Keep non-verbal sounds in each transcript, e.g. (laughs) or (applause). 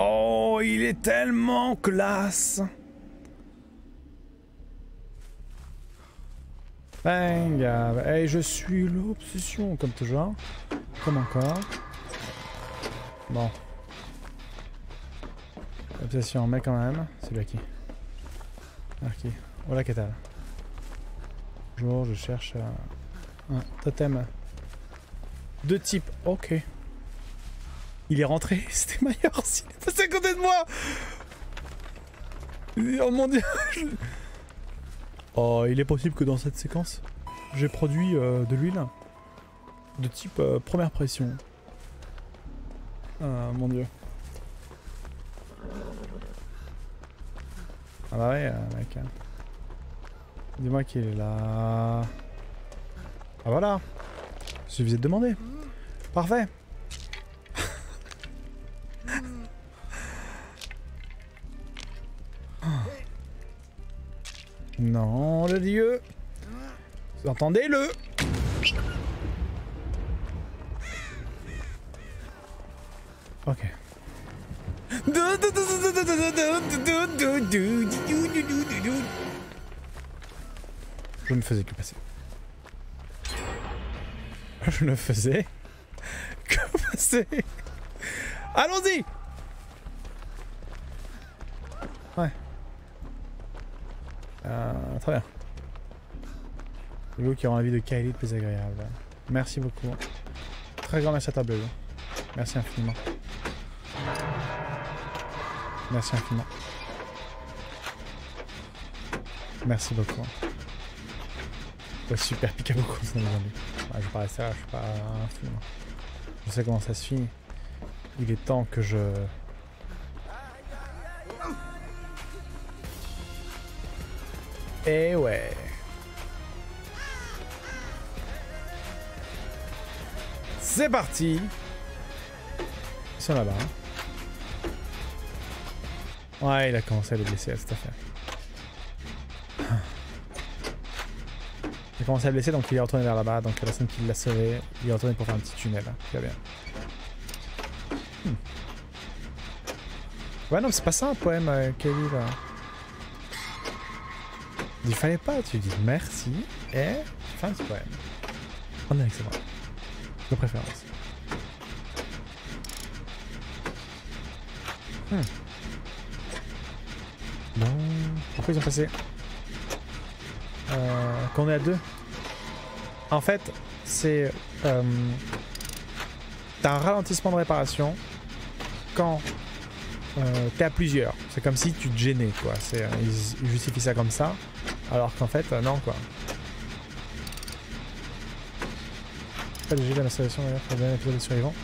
Oh, il est tellement classe. Bang, hey, je suis l'obsession, comme toujours. Comme encore. Bon. Obsession, mais quand même. C'est lui qui Ok. Voilà, qu'est-ce Bonjour, je cherche un totem de type. Ok. Il est rentré, (laughs) c'était meilleur s'il est passé à côté de moi Oh mon dieu Oh, il est possible que dans cette séquence, j'ai produit euh, de l'huile de type euh, première pression. Ah mon dieu. Ah bah ouais, euh, mec. Dis-moi qu'il est là. Ah voilà Suffisait de demander. Parfait Non, le dieu Entendez-le Ok. Je ne faisais que passer. Je ne faisais que passer. Allons-y Euh, très bien. Vous qui aura envie de Kylie plus agréable. Merci beaucoup. Très grand merci à ta bulle. Merci infiniment. Merci infiniment. Merci beaucoup. Super pique beaucoup. Ouais, je vais ça, je suis pas Je sais comment ça se finit. Il est temps que je Eh ouais. C'est parti. Ils sont là-bas. Hein. Ouais, il a commencé à les blesser à cette affaire. Il a commencé à blesser, donc il est retourné vers là-bas. Donc la personne qui l'a sauvé, il est retourné pour faire un petit tunnel. Très bien. Hmm. Ouais, non, c'est pas ça un poème, euh, Kelly, là. Il fallait pas, tu dis merci et fin ce poème. On est excellent. De préférence. Hmm. Pourquoi ils ont passé? Euh, Quand on est à deux En fait, c'est. Euh, T'as un ralentissement de réparation quand euh, t'es à plusieurs. C'est comme si tu te gênais, quoi. Euh, ils justifient ça comme ça. Alors qu'en fait, euh, non quoi. Pas léger la l'installation d'ailleurs pour le dernier épisode survivant.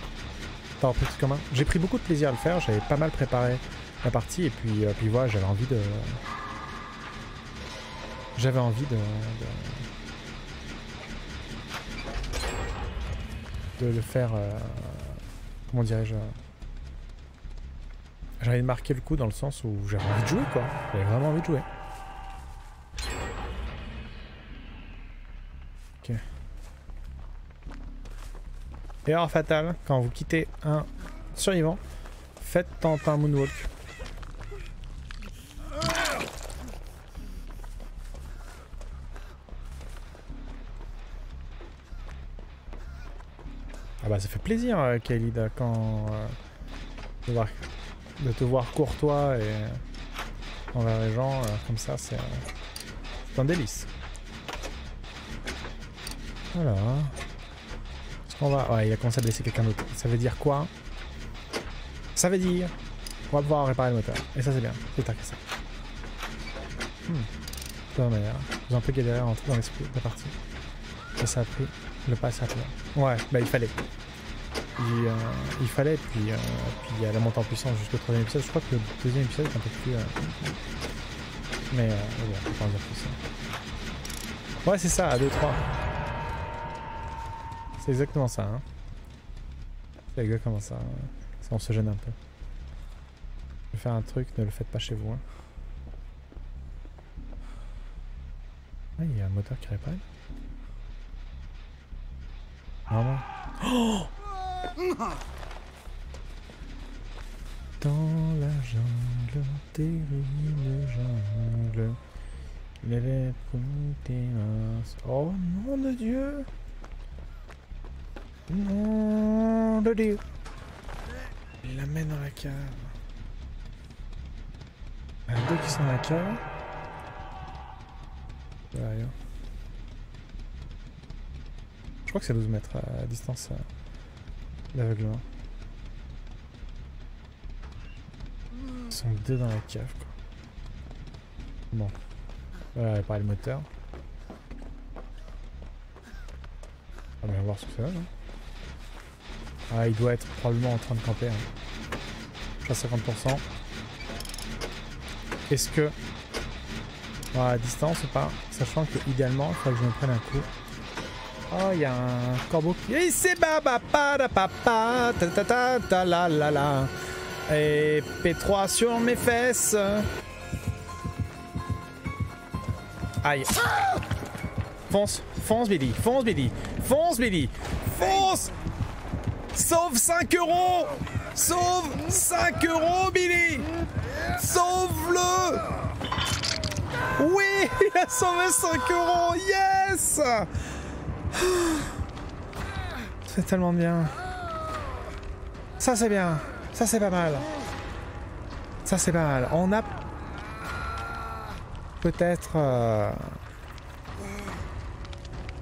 T'as repris tout commun. J'ai pris beaucoup de plaisir à le faire, j'avais pas mal préparé la partie et puis, euh, puis voilà, j'avais envie de. J'avais envie de, de. le faire. Euh, comment dirais-je J'avais marqué le coup dans le sens où j'avais envie de jouer quoi. J'avais vraiment envie de jouer. Erreur fatale, quand vous quittez un survivant, faites tenter un moonwalk. Ah bah ça fait plaisir euh, Khalid quand euh, de, te voir courtois et envers les gens euh, comme ça c'est un délice. Voilà. On va... Ouais, il a commencé à blesser quelqu'un d'autre. Ça veut dire quoi? Ça veut dire on va pouvoir réparer le moteur. Et ça c'est bien. C'est que ça. Hmm. De manière. J'ai un peu galéré à rentrer dans l'esprit de la partie. Et ça a pris le pas ça Ouais, bah il fallait. Il, euh, il fallait, puis, euh, puis il y a la montée en puissance jusqu'au troisième épisode. Je crois que le deuxième épisode est un peu plus... Euh... Mais bon, on peut pas en dire plus. Ouais, c'est ça, à 2-3. C'est exactement ça. Hein. C'est exactement ça. Ça, on se gêne un peu. Je vais faire un truc, ne le faites pas chez vous. Hein. Ah, il y a un moteur qui répare. Non, non. Oh (laughs) Dans la jungle, terrible jungle, des minces. Oh nom de Dieu Nom de Dieu Il l'amène dans la cave. A deux qui sont dans la cave. Je crois que c'est 12 mètres à distance d'aveuglement. Ils sont deux dans la cave quoi. Bon. Voilà, réparer le moteur. On va voir ce que ça donne. hein. Ah, il doit être probablement en train de camper. Hein. Je suis à 50%. Est-ce que... Ah, à distance ou pas Sachant que idéalement, il faudrait que je me prenne un coup. Oh, il y a un corbeau qui... Et c'est baba pa papa ta ta ta ta la la la. Et P3 sur mes fesses. Aïe. Fonce, fonce Billy, fonce Billy, fonce Billy, fonce Sauve 5 euros Sauve 5 euros Billy Sauve-le Oui Il a sauvé 5 euros Yes (gasps) C'est tellement bien. Ça c'est bien. Ça c'est pas mal. Ça c'est pas mal. On a peut-être... euh,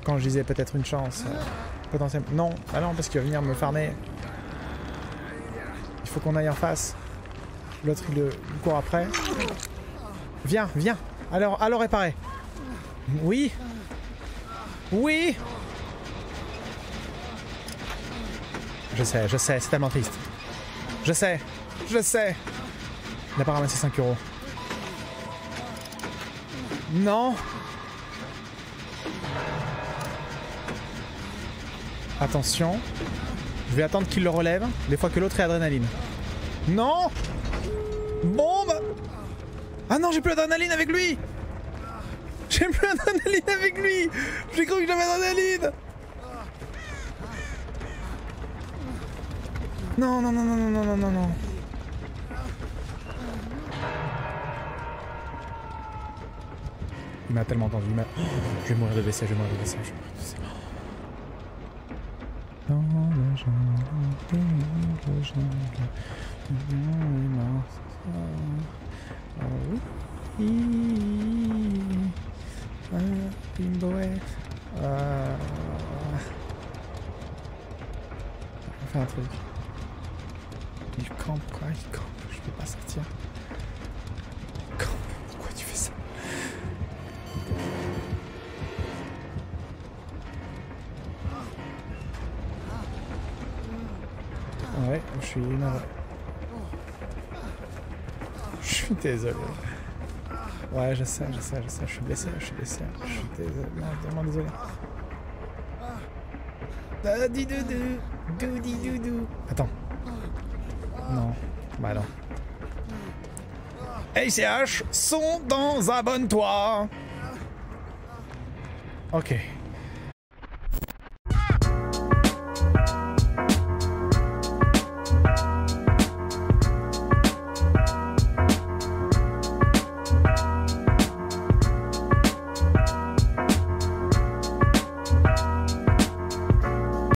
Quand je disais peut-être une chance. Potentiellement. Non, ah non, parce qu'il va venir me farmer. Il faut qu'on aille en face. L'autre il court après. Viens, viens. Alors, alors réparer. Oui. Oui. Je sais, je sais, c'est tellement triste. Je sais, je sais. Il n'a pas ramassé 5 euros. Non. Attention. Je vais attendre qu'il le relève, des fois que l'autre est adrénaline. Non Bombe Ah non, j'ai plus d'adrénaline avec lui J'ai plus d'adrénaline avec lui J'ai cru que j'avais d'adrénaline Non, non, non, non, non, non, non, non. non. Il m'a tellement entendu, il m'a... Je vais mourir de WC, je vais mourir de WC, je vais mourir de Dans ah ah ah, un truc. Il campe quoi Il campe. Je peux pas sortir. Il campe. Pourquoi tu fais ça? Ouais, je suis navré. Je suis désolé. Ouais, je sais, je sais, je sais, je suis blessé, je suis blessé, je suis désolé, non, vraiment désolé. Ah, di doudou, doudi doudou. Attends. Non, bah non. ACH sont dans abonne-toi. Ok.